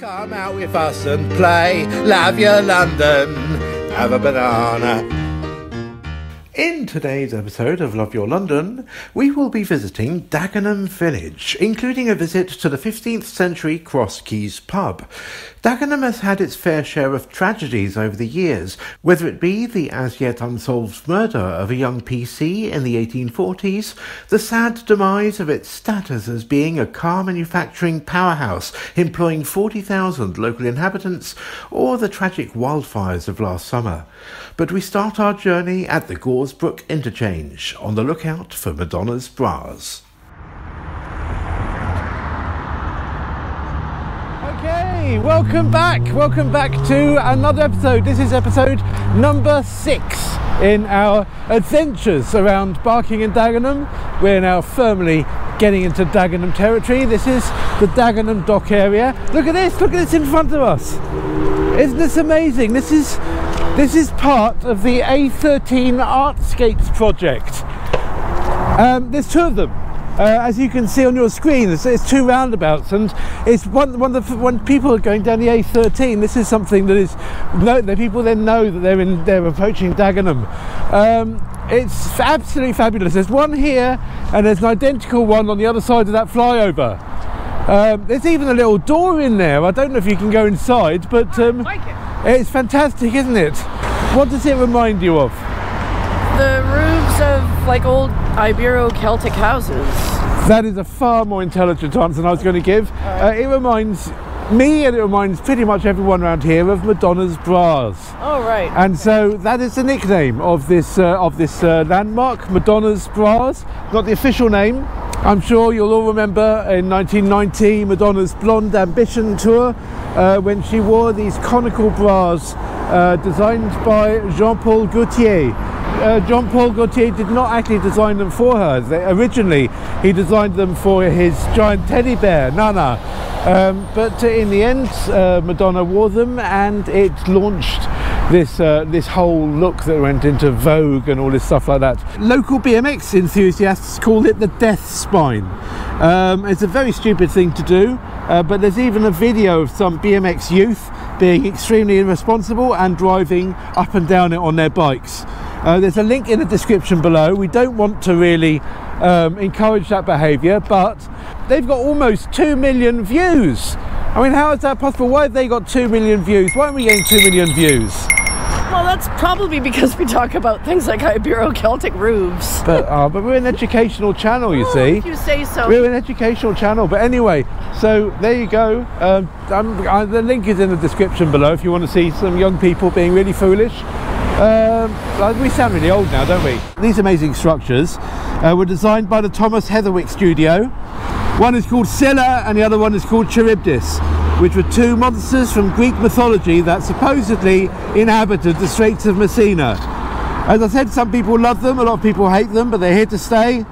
Come out with us and play. Love your London. Have a banana. In today's episode of Love Your London, we will be visiting Dagenham Village, including a visit to the 15th century Cross Keys pub. Dagenham has had its fair share of tragedies over the years, whether it be the as yet unsolved murder of a young PC in the 1840s, the sad demise of its status as being a car manufacturing powerhouse employing 40,000 local inhabitants, or the tragic wildfires of last summer. But we start our journey at the Goresbrook interchange, on the lookout for Madonna's bras. Okay, welcome back. Welcome back to another episode. This is episode number six in our adventures around Barking and Dagenham. We're now firmly getting into Dagenham territory. This is the Dagenham dock area. Look at this, look at this in front of us. Isn't this amazing? This is this is part of the A13 Artscapes project. Um, there's two of them. Uh, as you can see on your screen, it's, it's two roundabouts, and it's one, one of the, when people are going down the A13. This is something that is no, the people then know that they're in, they're approaching Dagenham. Um, it's absolutely fabulous. There's one here, and there's an identical one on the other side of that flyover. Um, there's even a little door in there. I don't know if you can go inside, but um, like it. It's fantastic, isn't it? What does it remind you of? The roofs of like old Ibero-Celtic houses. That is a far more intelligent answer than I was going to give. Uh, it reminds me and it reminds pretty much everyone around here of Madonna's bras. Oh right. And so that is the nickname of this uh, of this uh, landmark, Madonna's bras. Not the official name. I'm sure you'll all remember in 1990 Madonna's Blonde Ambition tour uh, when she wore these conical bras uh, designed by Jean-Paul Gaultier. Uh, Jean-Paul Gaultier did not actually design them for her. They, originally, he designed them for his giant teddy bear, Nana. Um, but in the end, uh, Madonna wore them, and it launched this uh, this whole look that went into Vogue and all this stuff like that. Local BMX enthusiasts call it the death spine. Um, it's a very stupid thing to do, uh, but there's even a video of some BMX youth being extremely irresponsible and driving up and down it on their bikes. Uh, there's a link in the description below. We don't want to really um, encourage that behaviour, but they've got almost 2 million views. I mean, how is that possible? Why have they got 2 million views? Why aren't we getting 2 million views? That's probably because we talk about things like Ibero-Celtic roofs. But, uh, but we're an educational channel, you Oh, see. you say so. We're an educational channel, but anyway, so there you go. Um, I, the link is in the description below if you want to see some young people being really foolish. Um, we sound really old now, don't we? These amazing structures uh, were designed by the Thomas Heatherwick Studio. One is called Scylla and the other one is called Charybdis, which were two monsters from Greek mythology that supposedly inhabited the Straits of Messina. As I said, some people love them, a lot of people hate them, but they're here to stay.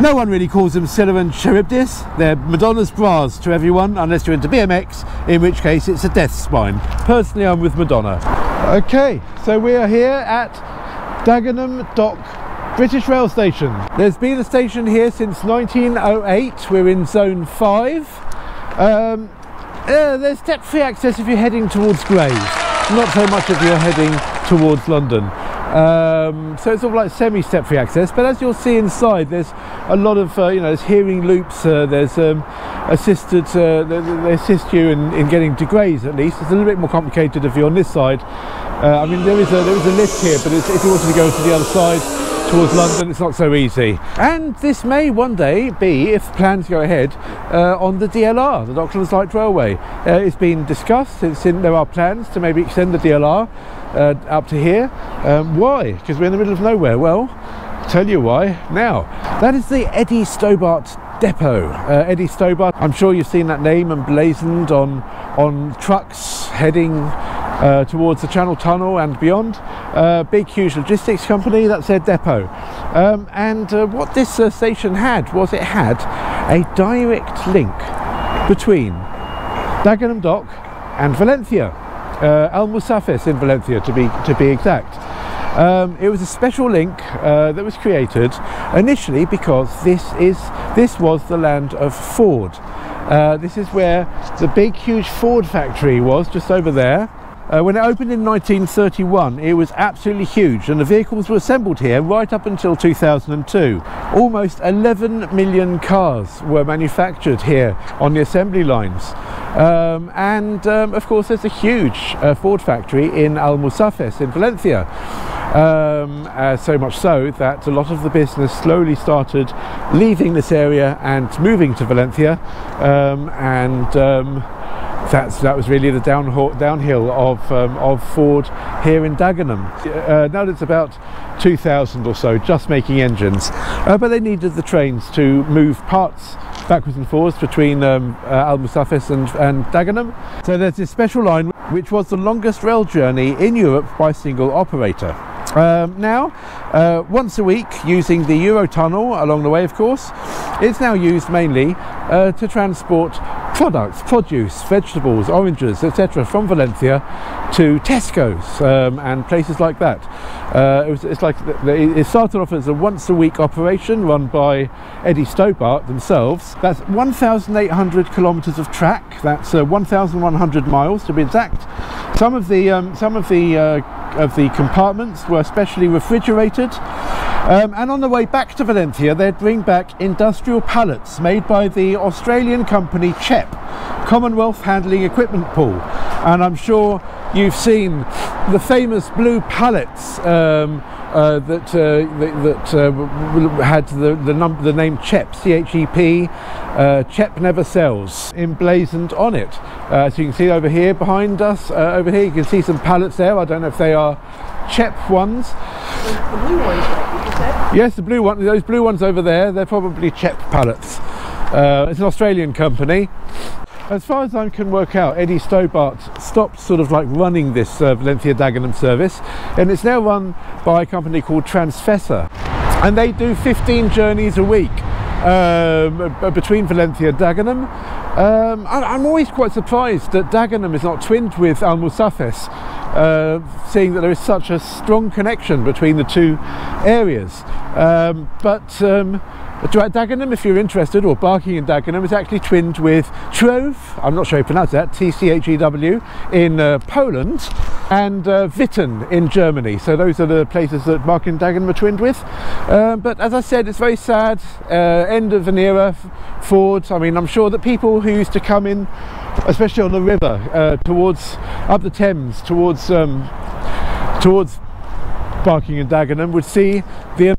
No one really calls them Scylla and Charybdis. They're Madonna's bras to everyone, unless you're into BMX, in which case it's a death spine. Personally, I'm with Madonna. Okay, so we are here at Dagenham Dock British Rail Station. There's been a station here since 1908. We're in Zone 5. Um, uh, there's step-free access if you're heading towards Grays, not so much if you're heading towards London. Um, so it's sort of like semi-step-free access, but as you'll see inside, there's a lot of uh, you know, there's hearing loops. Uh, there's um, assisted. Uh, they, they assist you in, in getting to Grays at least. It's a little bit more complicated if you're on this side. Uh, I mean, there is a there is a lift here, but it's, if you wanted to go to the other side towards London, it's not so easy. And this may one day be, if plans go ahead, uh, on the DLR, the Docklands Light Railway. Uh, it's been discussed. It's in, there are plans to maybe extend the DLR uh, up to here. Um, why? Because we're in the middle of nowhere. Well, tell you why now. That is the Eddie Stobart Depot. Uh, Eddie Stobart. I'm sure you've seen that name emblazoned on on trucks heading uh, towards the Channel Tunnel and beyond. Uh, big, huge logistics company. That's their depot. Um, and uh, what this uh, station had was it had a direct link between Dagenham Dock and Valencia, uh, Almussafes in Valencia to be to be exact. Um, it was a special link uh, that was created initially because this is this was the land of Ford. Uh, this is where the big, huge Ford factory was, just over there. Uh, when it opened in 1931, it was absolutely huge, and the vehicles were assembled here right up until 2002. Almost 11 million cars were manufactured here on the assembly lines. Um, and um, of course, there's a huge uh, Ford factory in Almussafes in Valencia. Um, uh, so much so that a lot of the business slowly started leaving this area and moving to Valencia. Um, and um, that was really the downhill, downhill of um, of Ford here in Dagenham. Uh, now it's about 2,000 or so just making engines, uh, but they needed the trains to move parts backwards and forwards between um, uh, Almussafes and, and Dagenham. So there's this special line which was the longest rail journey in Europe by single operator. Um, now, uh, once a week, using the Eurotunnel along the way, of course, it's now used mainly uh, to transport products, produce, vegetables, oranges, etc., from Valencia to Tesco's um, and places like that. Uh, it was, it's like it started off as a once a week operation run by Eddie Stobart themselves. That's 1,800 kilometres of track. That's uh, 1,100 miles to be exact. Some of the um, some of the uh, of the compartments were specially refrigerated. Um, and on the way back to Valencia, they'd bring back industrial pallets made by the Australian company CHEP, Commonwealth Handling Equipment Pool. And I'm sure you've seen the famous blue pallets um, uh, that uh, that, uh, had the the, the name CHEP, C-H-E-P, uh, CHEP never sells, emblazoned on it. Uh, so you can see over here behind us, uh, over here you can see some pallets there. I don't know if they are CHEP ones. Yes, the blue one, those blue ones over there, they're probably CHEP pallets. Uh, it's an Australian company. As far as I can work out, Eddie Stobart stopped sort of like running this uh, Valencia Dagenham service, and it's now run by a company called Transfesa, and they do 15 journeys a week um, between Valencia and Dagenham. Um, I- I'm always quite surprised that Dagenham is not twinned with Almussafes, uh, seeing that there is such a strong connection between the two areas. Um, but um, Dagenham, if you're interested, or Barking in Dagenham, is actually twinned with Trove, I'm not sure how you pronounce that, T C H E W, in uh, Poland, and uh, Witten in Germany. So those are the places that Barking and Dagenham are twinned with. Um, but as I said, it's very sad. Uh, end of an era, Ford. I mean, I'm sure that people who used to come in, especially on the river, uh, towards up the Thames, towards um, towards Barking and Dagenham, would see the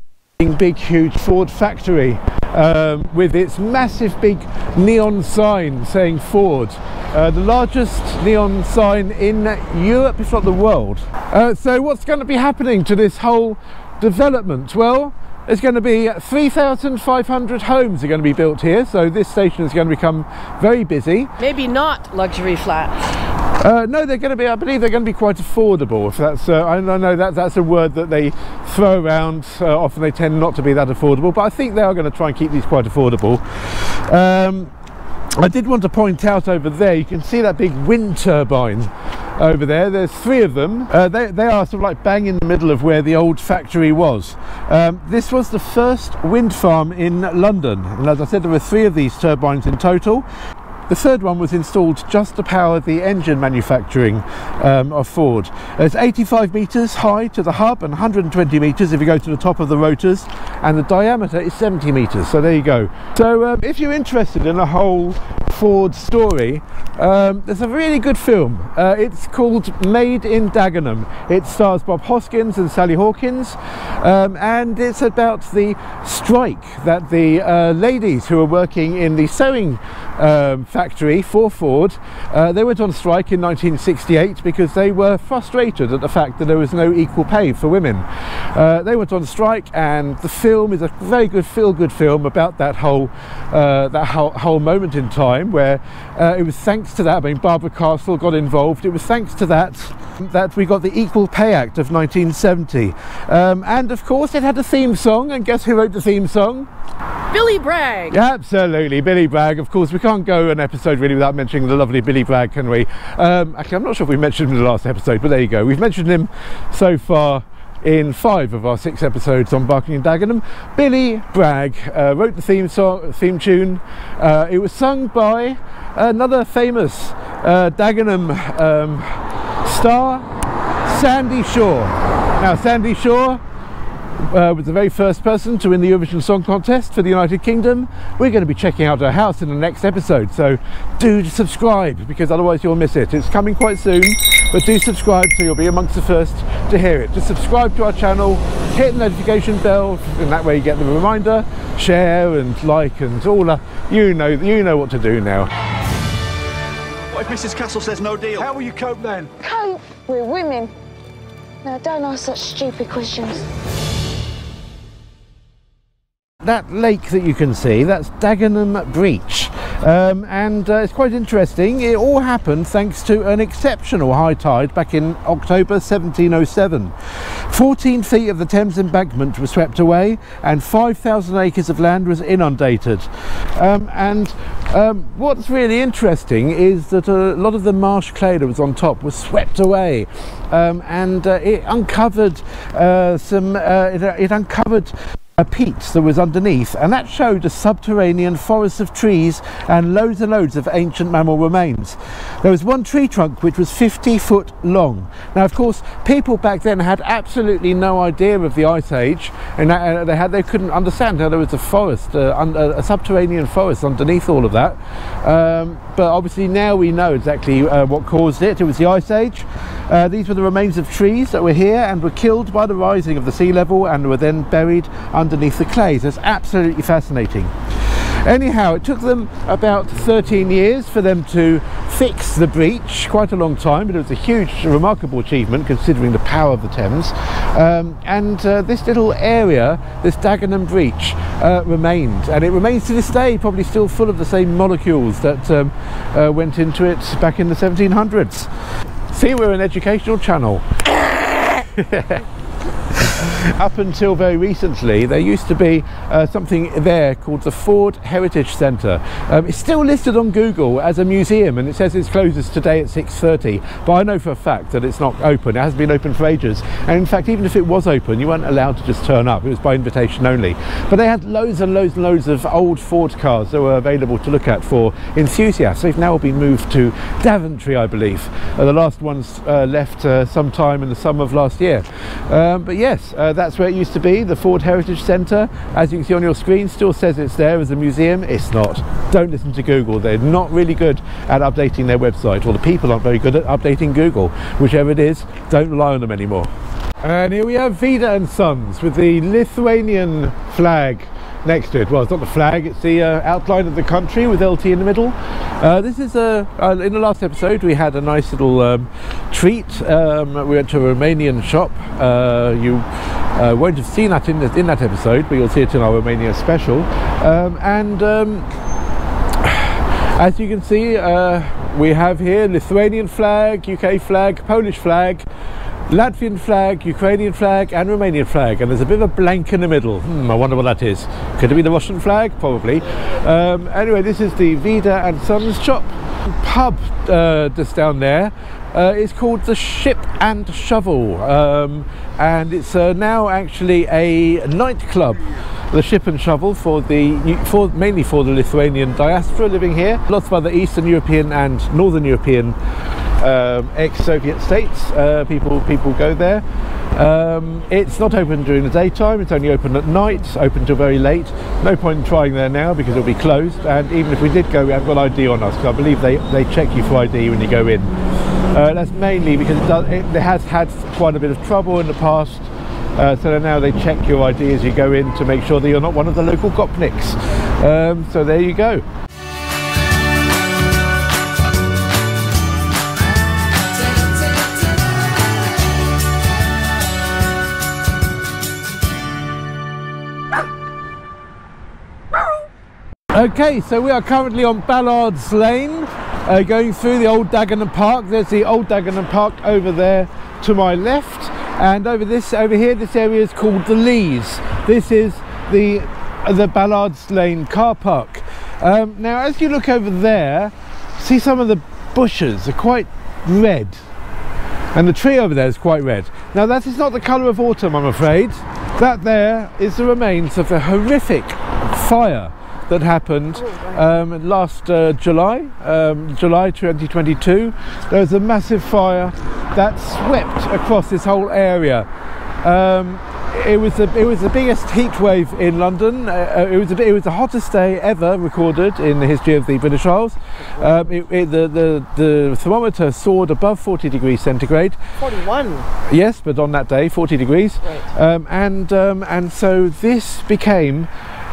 big huge Ford factory um, with its massive big neon sign saying Ford. Uh, the largest neon sign in Europe, if not the world. Uh, so, what's going to be happening to this whole development? Well, there's going to be 3,500 homes are going to be built here, so this station is going to become very busy. Maybe not luxury flats. Uh, no, they're going to be. I believe they're going to be quite affordable. If that's, uh, I know that that's a word that they throw around. Uh, often they tend not to be that affordable, but I think they are going to try and keep these quite affordable. Um, I did want to point out over there. You can see that big wind turbine over there. There's three of them. Uh, they they are sort of like bang in the middle of where the old factory was. Um, this was the first wind farm in London, and as I said, there were three of these turbines in total. The third one was installed just to power the engine manufacturing um, of Ford. It's 85 metres high to the hub and 120 metres if you go to the top of the rotors, and the diameter is 70 metres. So there you go. So um, if you're interested in a whole Ford story, um, there's a really good film. Uh, it's called Made in Dagenham. It stars Bob Hoskins and Sally Hawkins, um, and it's about the strike that the uh, ladies who are working in the sewing um, factory for Ford, uh, they went on strike in 1968 because they were frustrated at the fact that there was no equal pay for women. Uh, they went on strike, and the film is a very good feel-good film about that whole uh, that whole, whole moment in time where uh, it was thanks to that. I mean, Barbara Castle got involved. It was thanks to that that we got the Equal Pay Act of 1970, um, and of course it had a theme song. And guess who wrote the theme song? Billy Bragg. Absolutely, Billy Bragg. Of course, we can't go an episode really without mentioning the lovely Billy Bragg, can we? Um, actually, I'm not sure if we mentioned him in the last episode, but there you go. We've mentioned him so far in five of our six episodes on Barking and Dagenham. Billy Bragg uh, wrote the theme song, theme tune. Uh, it was sung by another famous uh, Dagenham um, star, Sandie Shaw. Now, Sandie Shaw uh, was the very first person to win the Eurovision Song Contest for the United Kingdom. We're going to be checking out her house in the next episode, so do subscribe because otherwise you'll miss it. It's coming quite soon, but do subscribe so you'll be amongst the first to hear it. Just subscribe to our channel, hit the notification bell, and that way you get the reminder, share and like and all that. You know, you know what to do now. What if Mrs. Castle says no deal? How will you cope then? Cope. We're women. Now, don't ask such stupid questions. That lake that you can see, that's Dagenham Breach. Um, and uh, it's quite interesting. It all happened thanks to an exceptional high tide back in October 1707. 14 feet of the Thames embankment was swept away, and 5,000 acres of land was inundated. Um, and um, what's really interesting is that a lot of the marsh clay that was on top was swept away, um, and uh, it uncovered uh, some. Uh, it, it uncovered a peat that was underneath and that showed a subterranean forest of trees and loads and loads of ancient mammal remains. There was one tree trunk which was 50 foot long. Now of course people back then had absolutely no idea of the ice age and uh, they had they couldn't understand how there was a forest, uh, uh, a subterranean forest underneath all of that. Um, but obviously now we know exactly uh, what caused it. It was the ice age. Uh, these were the remains of trees that were here and were killed by the rising of the sea level and were then buried underneath the clays. It's absolutely fascinating. Anyhow, it took them about 13 years for them to fix the breach, quite a long time, but it was a huge, remarkable achievement considering the power of the Thames. Um, and uh, this little area, this Dagenham Breach, uh, remained, and it remains to this day, probably still full of the same molecules that um, uh, went into it back in the 1700s. See, we're an educational channel. Up until very recently, there used to be uh, something there called the Ford Heritage Centre. Um, it's still listed on Google as a museum, and it says it closes today at 6:30. But I know for a fact that it's not open. It hasn't been open for ages. And in fact, even if it was open, you weren't allowed to just turn up. It was by invitation only. But they had loads and loads and loads of old Ford cars that were available to look at for enthusiasts. They've now been moved to Daventry, I believe. Uh, the last ones uh, left uh, sometime in the summer of last year. Um, but yes, uh, that's where it used to be, the Ford Heritage Centre. As you can see on your screen, still says it's there as a museum. It's not. Don't listen to Google. They're not really good at updating their website, or the people aren't very good at updating Google. Whichever it is, don't rely on them anymore. And here we have Vida and Sons with the Lithuanian flag next to it. Well, it's not the flag, it's the uh, outline of the country with LT in the middle. Uh, this is a, uh, in the last episode we had a nice little um, treat. Um, we went to a Romanian shop. Uh, you uh, won't have seen that in, in that episode, but you'll see it in our Romania special. Um, and um, as you can see, uh, we have here Lithuanian flag, UK flag, Polish flag, Latvian flag, Ukrainian flag, and Romanian flag, and there's a bit of a blank in the middle. Hmm, I wonder what that is. Could it be the Russian flag? Probably. Um, anyway, this is the Vida and Sons shop pub uh, just down there. Uh, it's called the Ship and Shovel, um, and it's uh, now actually a nightclub. The Ship and Shovel for the for mainly for the Lithuanian diaspora living here. Lots of other Eastern European and Northern European um, ex-Soviet states. Uh, people people go there. Um, it's not open during the daytime. It's only open at night. Open till very late. No point in trying there now because it'll be closed. And even if we did go, we haven't got ID on us because I believe they they check you for ID when you go in. Uh, that's mainly because it, does, it, it has had quite a bit of trouble in the past. Uh, so now they check your ID as you go in to make sure that you're not one of the local gopniks. Um, so there you go. Okay, so we are currently on Ballards Lane, uh, going through the old Dagenham Park. There's the old Dagenham Park over there to my left, and over this, over here, this area is called the Leys. This is the the Ballards Lane car park. Um, now, as you look over there, see some of the bushes are quite red. And the tree over there is quite red. Now that is not the colour of autumn, I'm afraid. That there is the remains of a horrific fire that happened um, last uh, July, um, July 2022. There was a massive fire that swept across this whole area. Um, it was the it was the biggest heat wave in London. Uh, uh, it was a, it was the hottest day ever recorded in the history of the British Isles. Um, it, it, the, the the thermometer soared above 40 degrees centigrade. 41. Yes, but on that day, 40 degrees, Right. um, and um, and so this became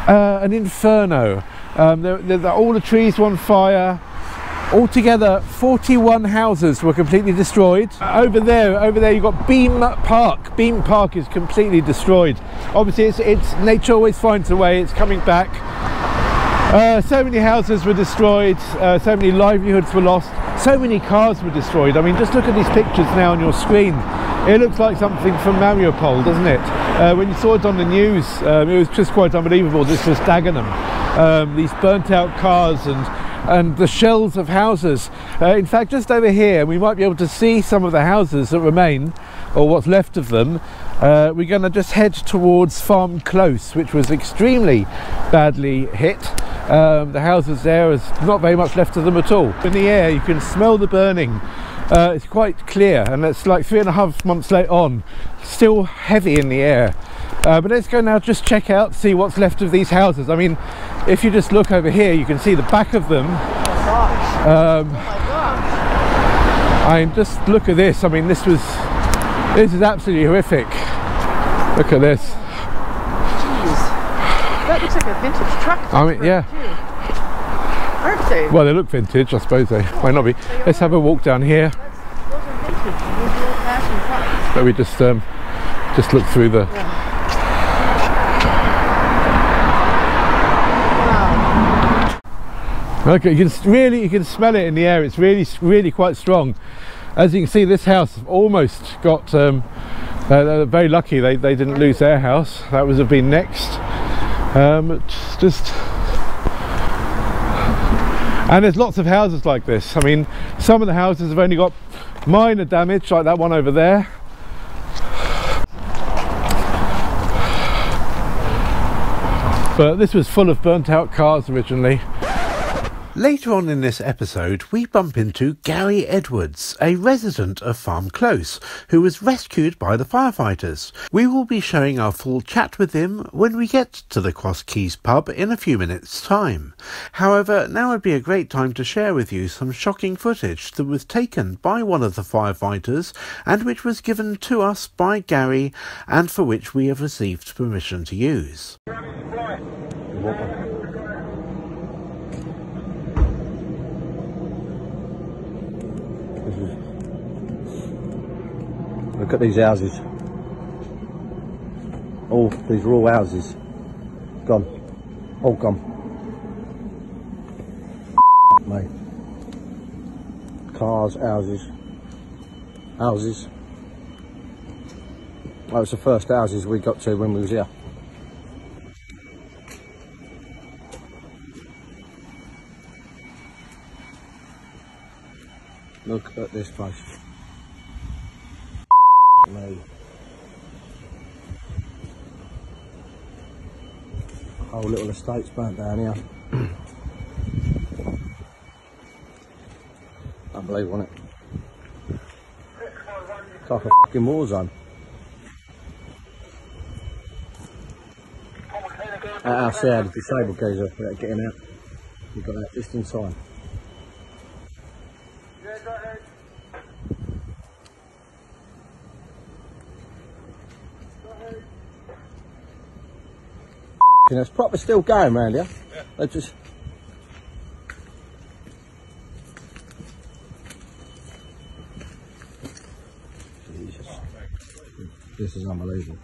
uh, an inferno. Um, the, the, the, all the trees were on fire. Altogether, 41 houses were completely destroyed. Uh, over there, over there, you've got Beam Park. Beam Park is completely destroyed. Obviously, it's, it's nature always finds a way. It's coming back. Uh, so many houses were destroyed, uh, so many livelihoods were lost, so many cars were destroyed. I mean, just look at these pictures now on your screen. It looks like something from Mariupol, doesn't it? Uh, when you saw it on the news, um, it was just quite unbelievable. This was Dagenham. Um, these burnt out cars and and the shells of houses. Uh, in fact, just over here, we might be able to see some of the houses that remain, or what's left of them. Uh, we're going to just head towards Farm Close, which was extremely badly hit. Um, the houses there is not very much left of them at all. In the air, you can smell the burning. Uh, it's quite clear, and it's like three and a half months later on, still heavy in the air. Uh, but let's go now just check out, see what's left of these houses. I mean, if you just look over here, you can see the back of them. Gosh. Um, Oh. I mean, just look at this. I mean, this was, this is absolutely horrific. Look at this. Jeez. That looks like a vintage truck. I mean, yeah. Too. They? Well, they look vintage, I suppose they might not be. Let's have a walk down here. But are vintage. Those are old-fashioned trucks. Let me just um, just look through the. Wow. Okay, you can really you can smell it in the air. It's really really quite strong. As you can see, this house almost got. Um, uh, they're very lucky they, they didn't lose their house. That would have been next. Um, it's just. And there's lots of houses like this. I mean, some of the houses have only got minor damage, like that one over there. But this was full of burnt out cars originally. Later on in this episode, we bump into Gary Edwards, a resident of Farm Close, who was rescued by the firefighters. We will be showing our full chat with him when we get to the Cross Keys pub in a few minutes' time. However, now would be a great time to share with you some shocking footage that was taken by one of the firefighters and which was given to us by Gary and for which we have received permission to use. Look at these houses. All these are all houses. Gone. All gone. Mate. Cars, houses. Houses. That was the first houses we got to when we was here. Look at this place. Me. Whole little estate's burnt down here. Unbelievable, isn't it? It's like a fucking war zone. That house there, the disabled geezer, without getting out. We've got that just in time. It's proper still going round here. They just. Jesus. Oh, this is unbelievable.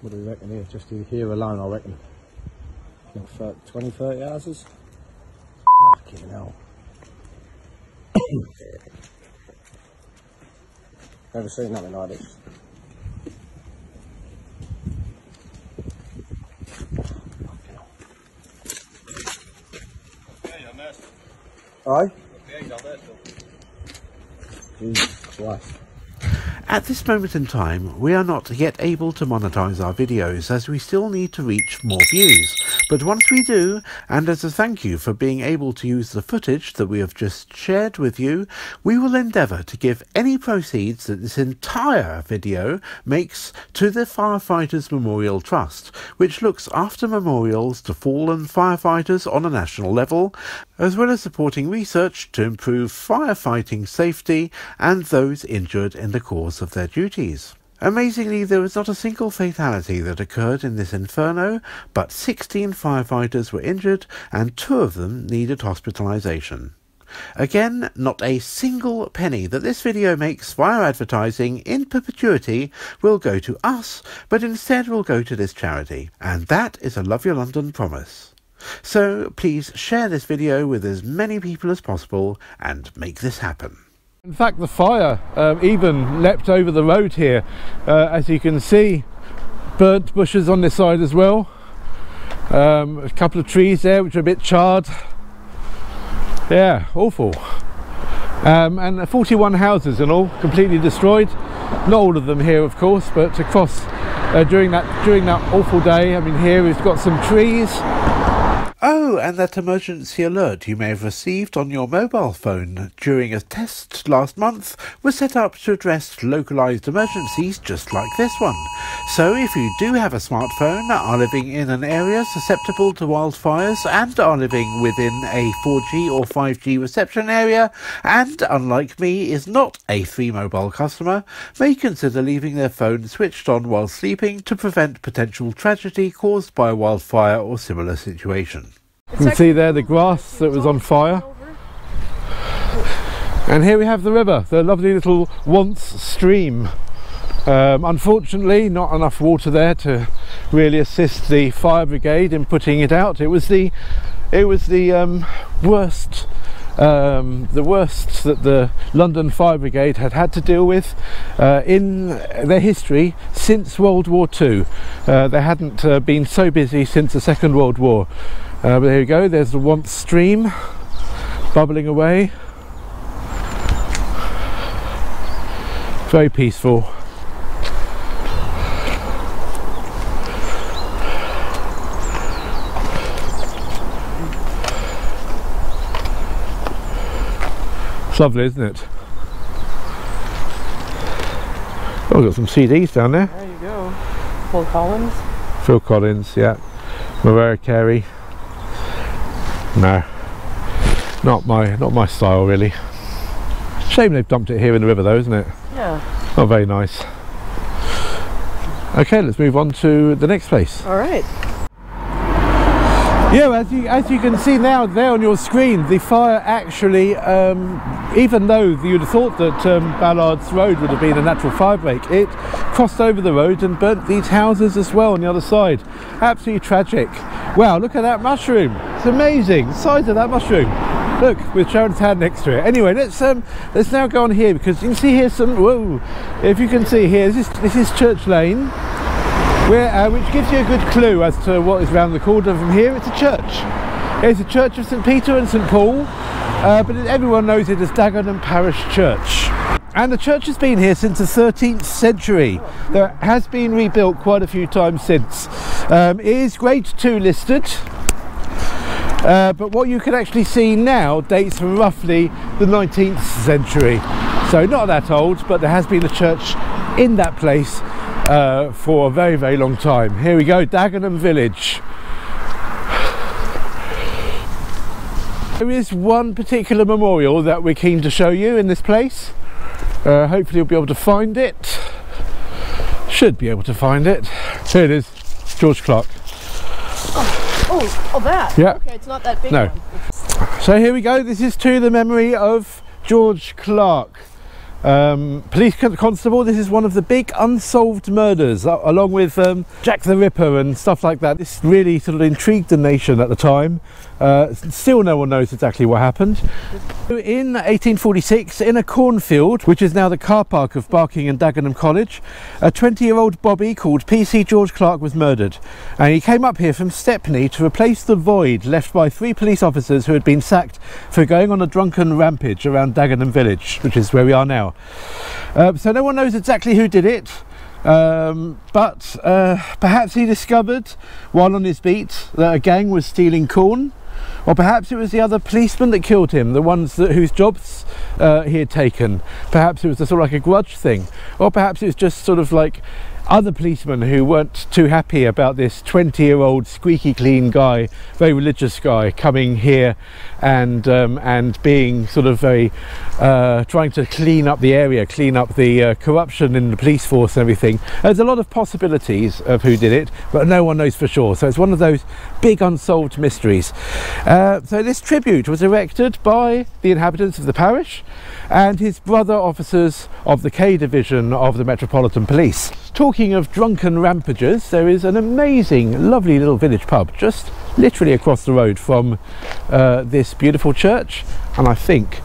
What do we reckon here? Just here alone, I reckon. Not 30, 20, 30 houses? Fucking hell. Never seen nothing like this. Aye? Jesus Christ. At this moment in time, we are not yet able to monetize our videos as we still need to reach more views. But once we do, and as a thank you for being able to use the footage that we have just shared with you, we will endeavour to give any proceeds that this entire video makes to the Firefighters Memorial Trust, which looks after memorials to fallen firefighters on a national level, as well as supporting research to improve firefighting safety and those injured in the course of their duties. Amazingly, there was not a single fatality that occurred in this inferno, but 16 firefighters were injured and two of them needed hospitalisation. Again, not a single penny that this video makes via advertising in perpetuity will go to us, but instead will go to this charity. And that is a Love Your London promise. So please share this video with as many people as possible and make this happen. In fact, the fire um, even leapt over the road here, uh, as you can see. Burnt bushes on this side as well. Um, a couple of trees there which are a bit charred. Yeah, awful. Um, and 41 houses in all completely destroyed. Not all of them here, of course, but across uh, during that during that awful day. I mean, here we've got some trees. Oh, and that emergency alert you may have received on your mobile phone during a test last month was set up to address localized emergencies just like this one. So if you do have a smartphone, are living in an area susceptible to wildfires, and are living within a 4G or 5G reception area, and unlike me is not a 3 mobile customer, may consider leaving their phone switched on while sleeping to prevent potential tragedy caused by a wildfire or similar situation. You can see there the grass that was on fire. And here we have the river, the lovely little Wantz stream. Um, unfortunately, not enough water there to really assist the fire brigade in putting it out. It was the, it was the um, worst, um, the worst that the London Fire Brigade had had to deal with uh, in their history since World War II. Uh, they hadn't uh, been so busy since the Second World War. Uh, but there you go. There's the Wantz stream bubbling away. Very peaceful. It's lovely, isn't it? Oh, we've got some CDs down there. There you go. Phil Collins. Phil Collins, yeah. Mariah Carey. No, not my not my style really. Shame they've dumped it here in the river though, isn't it? Yeah. Not very nice. Okay, let's move on to the next place. All right. Yeah, as you as you can see now there on your screen, the fire actually, um, even though you'd have thought that um, Ballard's Road would have been a natural fire break, it crossed over the road and burnt these houses as well on the other side. Absolutely tragic. Wow, look at that mushroom. It's amazing. The size of that mushroom. Look, with Sharon's hand next to it. Anyway, let's um, let's now go on here because you can see here some. Whoa! If you can see here, this is this is Church Lane. Uh, which gives you a good clue as to what is around the corner from here. It's a church. It's a church of St Peter and St Paul, uh, but everyone knows it as Dagenham Parish Church. And the church has been here since the 13th century. There has been rebuilt quite a few times since. Um, it is Grade 2 listed, uh, but what you can actually see now dates from roughly the 19th century. So not that old, but there has been a church in that place uh, for a very, very long time. Here we go, Dagenham Village. There is one particular memorial that we're keen to show you in this place. Uh, hopefully you'll be able to find it. Should be able to find it. Here it is, George Clark. Oh, oh, that. Yeah. Okay, it's not that big. No. one. So here we go. This is to the memory of George Clark. Um, police constable, this is one of the big unsolved murders, along with um, Jack the Ripper and stuff like that. This really sort of intrigued the nation at the time. Uh, still, no one knows exactly what happened. In 1846, in a cornfield, which is now the car park of Barking and Dagenham College, a 20 year old Bobby called PC George Clark was murdered. And he came up here from Stepney to replace the void left by three police officers who had been sacked for going on a drunken rampage around Dagenham village, which is where we are now. Uh, so no one knows exactly who did it. Um, but uh, perhaps he discovered while on his beat that a gang was stealing corn or perhaps it was the other policemen that killed him, the ones that, whose jobs uh, he had taken. Perhaps it was a sort of like a grudge thing, or perhaps it was just sort of like other policemen who weren't too happy about this 20 year old squeaky clean guy, very religious guy, coming here and um, and being sort of very uh, trying to clean up the area, clean up the uh, corruption in the police force and everything. There's a lot of possibilities of who did it, but no one knows for sure. So it's one of those big unsolved mysteries. Uh, so this tribute was erected by the inhabitants of the parish and his brother officers of the K Division of the Metropolitan Police. Talking of drunken rampagers, there is an amazing, lovely little village pub just literally across the road from uh, this beautiful church. And I think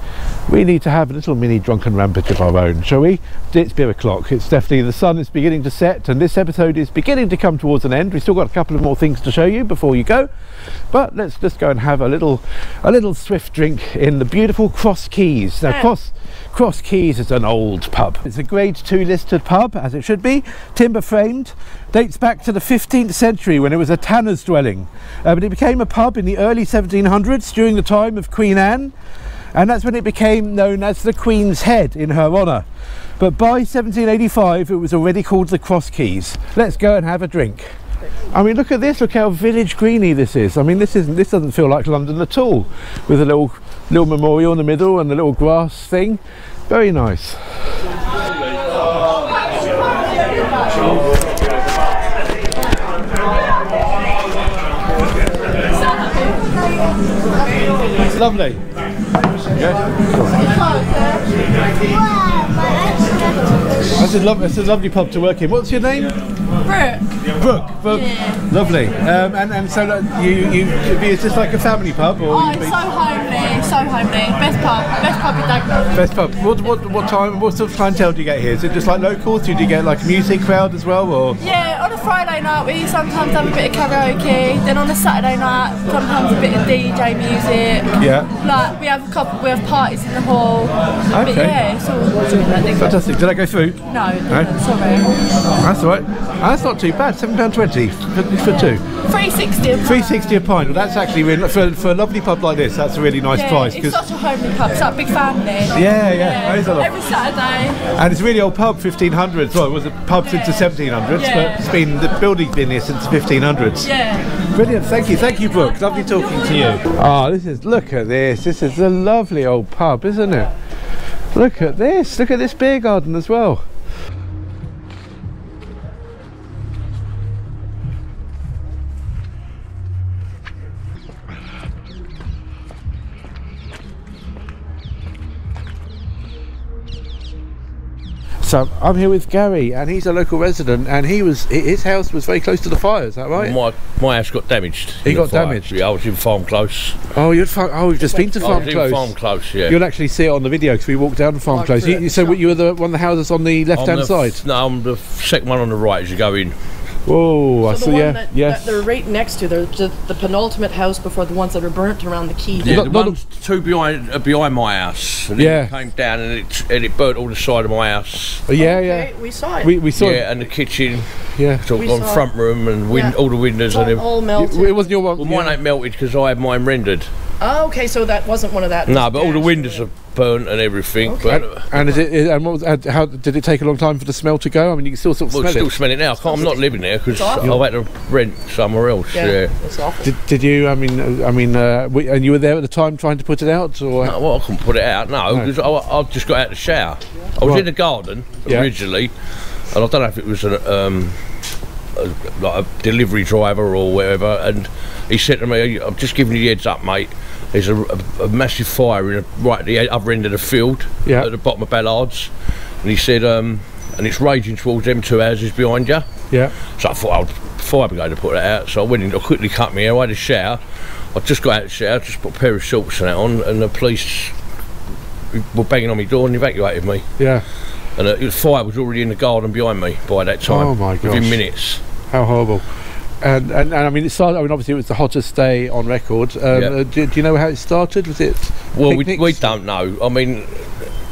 we need to have a little mini drunken rampage of our own, shall we? It's beer o'clock. It's definitely the sun is beginning to set, and this episode is beginning to come towards an end. We've still got a couple of more things to show you before you go, but let's just go and have a little, a little swift drink in the beautiful Cross Keys. Now, Cross Cross Keys is an old pub. It's a grade two listed pub, as it should be, timber framed, dates back to the 15th century when it was a tanner's dwelling. Uh, but it became a pub in the early 1700s during the time of Queen Anne, and that's when it became known as the Queen's Head in her honour. But by 1785, it was already called the Cross Keys. Let's go and have a drink. I mean, look at this. Look how village greeny this is. I mean, this isn't. This doesn't feel like London at all, with a little little memorial in the middle and the little grass thing. Very nice. It's lovely. That's is, lo- that's a lovely pub to work in. What's your name? Brooke. Brooke. Brooke. Yeah. Lovely. Um, and, and so like, you, you, is this like a family pub? Or Oh, it's so homely, so homely. Best pub, best pub in Dagenham. Best pub. What, what, what time, what sort of clientele do you get here? Is it just like locals? Do you get like a music crowd as well? Or Yeah, on a Friday night we sometimes have a bit of karaoke. Then on a Saturday night, sometimes a bit of DJ music. Yeah. Like we have a couple, we have parties in the hall. But Okay. yeah, it's all, it's all. Fantastic. Did I go through? No, No? sorry. That's all right. That's not too bad. £7.20 for, for two. 360 a pint. 360 a pint. Well, that's actually really, for, for a lovely pub like this. That's a really nice Yeah, price. it's such a homely pub. It's like a big family. yeah, yeah, that is a lot. Every Saturday. And it's a really old pub, 1500s. Well, it was a pub since the 1700s, Yeah. but it's been the building's been here since the 1500s. Yeah. Brilliant. Thank you. Thank you, Brooke. Lovely talking to you. Oh, this is look at this. This is a lovely old pub, isn't it? Look at this. Look at this beer garden as well. So I'm here with Gary, and he's a local resident, and he was his house was very close to the fire. Is that right? My my house got damaged. He got fire. damaged? Yeah, I was in Farm Close. Oh, you'd farm, oh, we've just been to I Farm was Close. in Farm Close, yeah. You'll actually see it on the video because we walked down Farm Close. You, you, so you were the one of the houses on the left hand side. No, I'm the second one on the right as you go in. Whoa, I see. Yeah, that, yes. that they're right next to, they're just the penultimate house before the ones that are burnt around the key. Yeah, Not- the not one's two behind uh, behind my house. And Yeah. It came down and it and it burnt all the side of my house. Oh, yeah, Okay, yeah. we saw it. We, we saw it. yeah, and the kitchen, it. Yeah. sort We of on front room and win, Yeah. all the windows It's and all, all melted. It wasn't your one. Well, mine ain't melted because I had mine rendered. Oh, okay, so that wasn't one of that. No, but all the windows are burnt and everything. But uh, And is it? is- And what was, how did it take a long time for the smell to go? I mean, you can still sort of well, smell still it. smell it now. I can't, I'm not living there because I've had to rent somewhere else. Yeah, Yeah. it's awful. Did, did you? I mean, uh, I mean, uh, we, and you were there at the time trying to put it out, or No, well, I couldn't put it out. No, No. because I, I just got out of the shower. I was Right. in the garden Yeah. originally, and I don't know if it was an, um, a, like a delivery driver or whatever. And he said to me, "I'm just giving you the heads up, mate. There's a, a, a massive fire in a, right at the other end of the field, Yeah. at the bottom of Ballards." And he said, um, "And it's raging towards them two houses behind you." yeah? So I thought I'd fire brigade to put it out. So I went in, I quickly cut my hair, I had a shower. I just got out of the shower, just put a pair of shorts and that on, and the police were banging on my door and evacuated me. Yeah. And uh, the fire was already in the garden behind me by that time. Oh, my god! Within minutes. How horrible. And, and, and I mean, it started. I mean, obviously, it was the hottest day on record. Um, Yeah. uh, do, do you know how it started? Was it? Well, we, picnics? we don't know. I mean,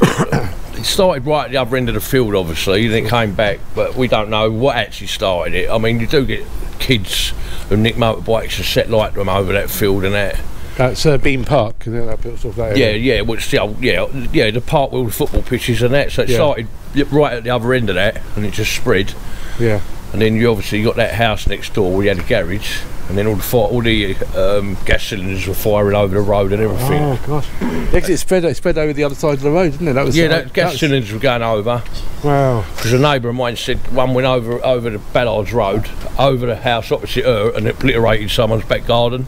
it started right at the other end of the field, obviously, then it came back, but we don't know what actually started it. I mean, you do get kids who nick motorbikes and set light to them over that field and that. That's uh, Beam Park. That bit sort of that Yeah, area? yeah, which the old, yeah, yeah, the park with all the football pitches and that. So it Yeah. started right at the other end of that, and it just spread. yeah. And then you obviously got that house next door. We had a garage, and then all the fire, all the um, gas cylinders were firing over the road and everything. Oh gosh. Yeah, 'cause it spread. It spread over the other side of the road, didn't it? That was yeah, that gas was- cylinders were going over. Wow. Because a neighbour of mine said one went over over the Ballards Road, over the house opposite her, and it obliterated someone's back garden.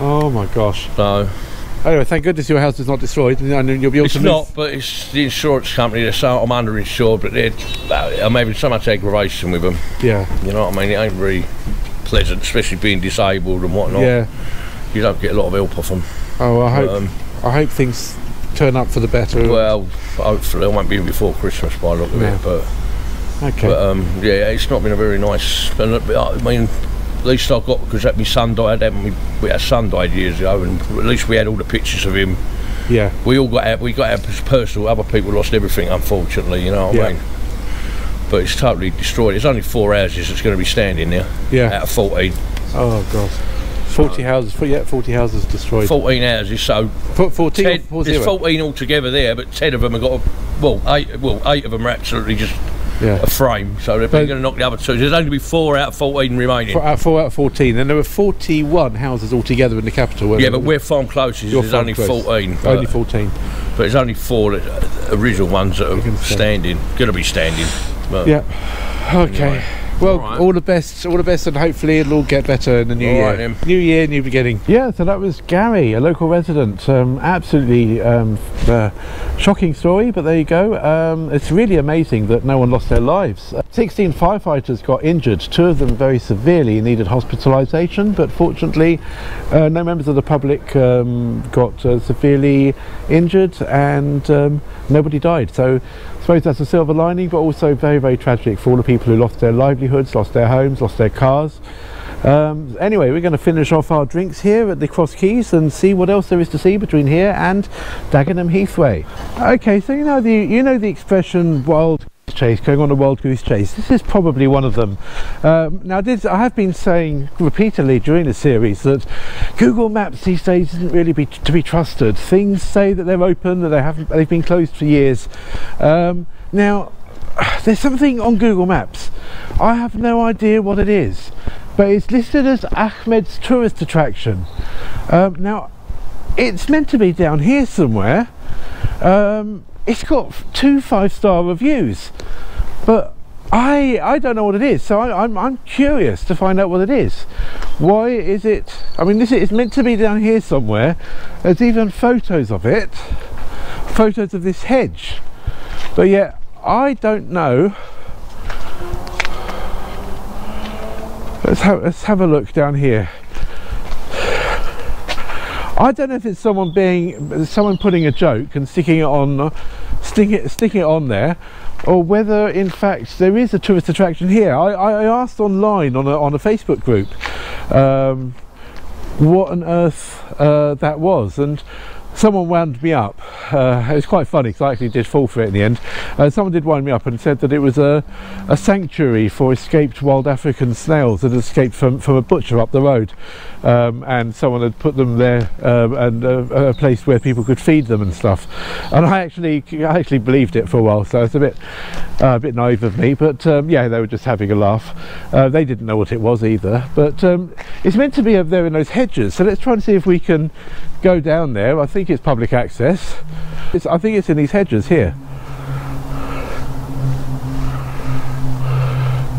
Oh my gosh. So Anyway, thank goodness your house is not destroyed, and you'll be able it's to not, move. but it's the insurance company. They're saying I'm underinsured, but they're I'm having so much aggravation with them. Yeah. You know what I mean? It ain't very pleasant, especially being disabled and whatnot. Yeah. You don't get a lot of help off them. Oh, I hope. Um, I hope things turn up for the better. well, hopefully I won't be before Christmas by the look of No. it, but. okay. But um, yeah, it's not been a very nice. Uh, I mean, at least I got because that my son died. That my, we, our son died years ago, and at least we had all the pictures of him. yeah. We all got our, we got our personal. Other people lost everything, unfortunately. You know what Yeah. I mean? But it's totally destroyed. It's only four houses that's going to be standing there Yeah. out of 14. Oh god. Forty houses. For, yeah, forty houses destroyed. 14 houses, so Fourteen. 10, four there's 14 altogether there, but 10 of them have got a, well, eight, well, eight of them are absolutely just Yeah. a frame, so they're going to knock the other two. There's only going to be four out of 14 remaining. Four out, four out of 14, and there were 41 houses altogether in the capital. Yeah, but we're farm closest. There's only close. 14. But, only 14. but there's only four that, uh, original ones that are standing. Going to be standing. But Yeah. Okay. Anyway. Well, Alright. all the best, all the best, and hopefully it'll all get better in the new All year. right then. New year, new beginning. Yeah, so that was Gary, a local resident. Um, absolutely um, uh, shocking story, but there you go. Um, it's really amazing that no one lost their lives. Uh, 16 firefighters got injured, two of them very severely needed hospitalisation, but fortunately, uh, no members of the public um, got uh, severely injured and um, nobody died. So I suppose that's a silver lining, but also very, very tragic for all the people who lost their livelihoods, lost their homes, lost their cars. Um, anyway, we're going to finish off our drinks here at the Cross Keys and see what else there is to see between here and Dagenham Heathway. Okay, so you know the you know the expression "wild chase," going on a wild goose chase. This is probably one of them. Um, now, this, I have been saying repeatedly during the series that Google Maps these days isn't really be, to be trusted. Things say that they're open, that they haven't, they've been closed for years. Um, now, there's something on Google Maps. I have no idea what it is, but it's listed as Ahmad's tourist attraction. Um, now, it's meant to be down here somewhere. Um, it's got two five-star reviews, but I I don't know what it is. So I, I'm I'm curious to find out what it is. Why is it? I mean, this is meant to be down here somewhere. There's even photos of it, photos of this hedge, but yet I don't know. Let's have let's have a look down here. I don't know if it's someone being someone putting a joke and sticking it on, sticking it sticking it on there, or whether in fact there is a tourist attraction here. I, I I asked online on a on a Facebook group um, what on earth uh, that was, and someone wound me up. Uh, it was quite funny because I actually did fall for it in the end. Uh, someone did wind me up and said that it was a, a sanctuary for escaped wild African snails that had escaped from, from a butcher up the road. Um, and someone had put them there um, and uh, a place where people could feed them and stuff. And I actually, I actually believed it for a while, so it's a bit, uh, a bit naive of me. But um, yeah, they were just having a laugh. Uh, they didn't know what it was either. But um, it's meant to be up there in those hedges. So let's try and see if we can go down there. I think it's public access. It's, I think it's in these hedges here.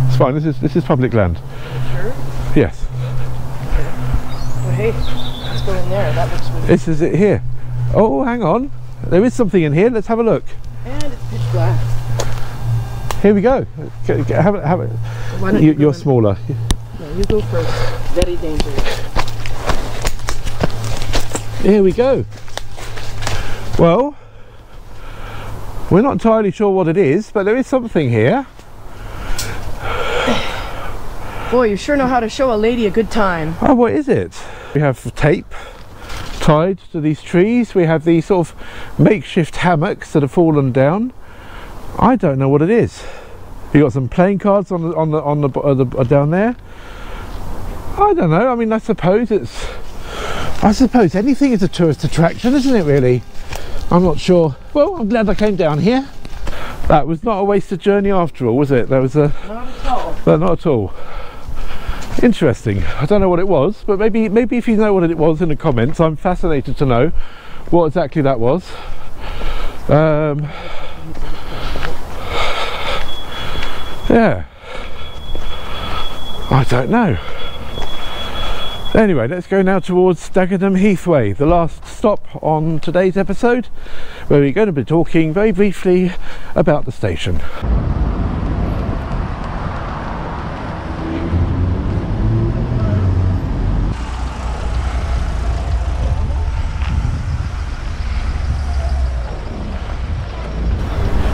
It's fine. This is this is public land. Sure. Yes. Well, hey, let's go in there. That looks really. This is it here. Oh, hang on. There is something in here. Let's have a look. And it's pitch black. Here we go. Have a, have a, you, you're smaller. No, you go first. Very dangerous. Here we go. Well, We're not entirely sure what it is, but there is something here. Boy, you sure know how to show a lady a good time. Oh, what is it? We have tape tied to these trees. We have these sort of makeshift hammocks that have fallen down. I don't know what it is. You got some playing cards on the on the on the, uh, the uh, down there. I don't know. I mean, I suppose it's. I suppose anything is a tourist attraction, isn't it? Really. I'm not sure. Well, I'm glad I came down here. That was not a wasted journey after all, was it? That was a. Not at all. No, not at all. Interesting. I don't know what it was, but maybe maybe if you know what it was in the comments, I'm fascinated to know what exactly that was. Um, yeah. I don't know. Anyway, let's go now towards Dagenham Heathway, the last stop on today's episode, where we're going to be talking very briefly about the station.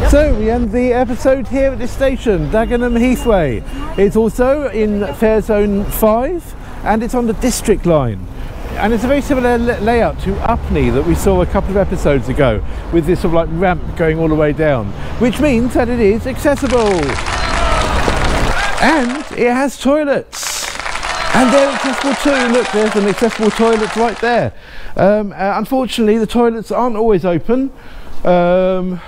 So we end the episode here at this station, Dagenham Heathway. It's also in Fare Zone 5 and it's on the District Line. And it's a very similar layout to Upney that we saw a couple of episodes ago with this sort of like ramp going all the way down, which means that it is accessible. And it has toilets. And they're accessible too. Look, there's an accessible toilet right there. Um, uh, unfortunately, the toilets aren't always open. Um,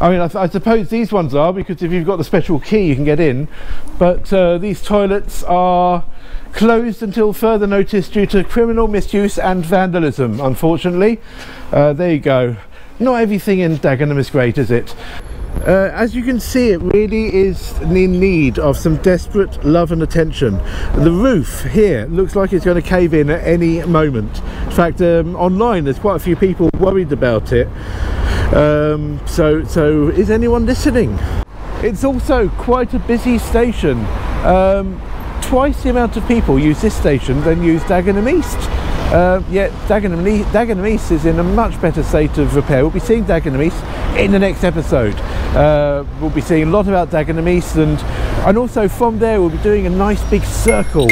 I mean, I, I suppose these ones are because if you've got the special key, you can get in. But uh, these toilets are closed until further notice due to criminal misuse and vandalism, unfortunately. Uh, there you go. Not everything in Dagenham is great, is it? Uh, as you can see, it really is in need of some desperate love and attention. The roof here looks like it's going to cave in at any moment. In fact, um, online there's quite a few people worried about it. Um, so, so is anyone listening? It's also quite a busy station. Um, twice the amount of people use this station than use Dagenham East. Uh, yet Dagenham, Dagenham East is in a much better state of repair. We'll be seeing Dagenham East in the next episode. Uh, we'll be seeing a lot about Dagenham East and and also from there we'll be doing a nice big circle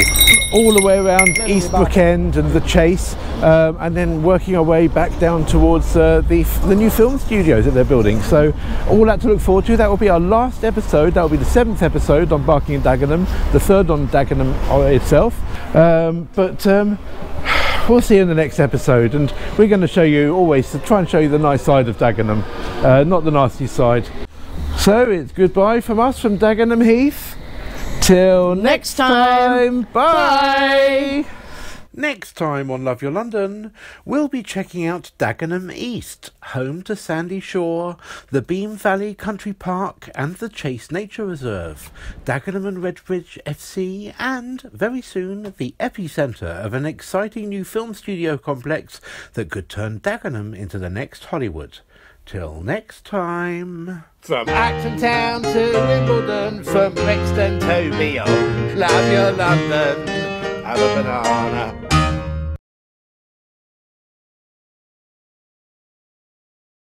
all the way around Eastbrook End and the Chase um, and then working our way back down towards uh, the, the new film studios that they're building. So all that to look forward to. That will be our last episode. That will be the seventh episode on Barking and Dagenham, the third on Dagenham itself. Um, but um, we'll see you in the next episode and we're going to show you always to try and show you the nice side of Dagenham uh, not the nasty side so it's goodbye from us from Dagenham Heath. Till next time. bye. Next time on Love Your London, we'll be checking out Dagenham East, home to Sandie Shaw, the Beam Valley Country Park and the Chase Nature Reserve, Dagenham and Redbridge FC, and very soon the epicentre of an exciting new film studio complex that could turn Dagenham into the next Hollywood. Till next time. From Acton Town to Wimbledon, from Brixton to beyond, love your London, have a banana.